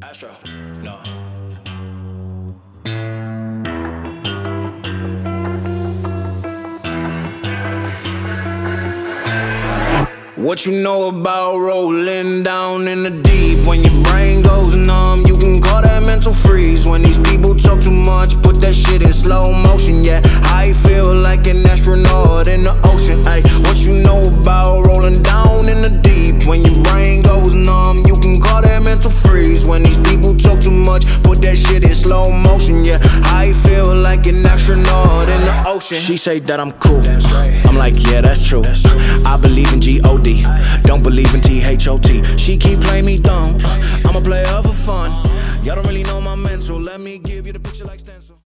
Astro, no. What you know about rolling down in the deep? When your brain goes numb, you can call that mental freeze. When these people talk too much, put that much, put that shit in slow motion. Yeah, I feel like an astronaut in the ocean. She say that I'm cool. I'm like, yeah, that's true. I believe in G-O-D, don't believe in T-H-O-T. She keep playing me dumb. I'm a player for fun. Y'all don't really know my mental. Let me give you the picture like stencil.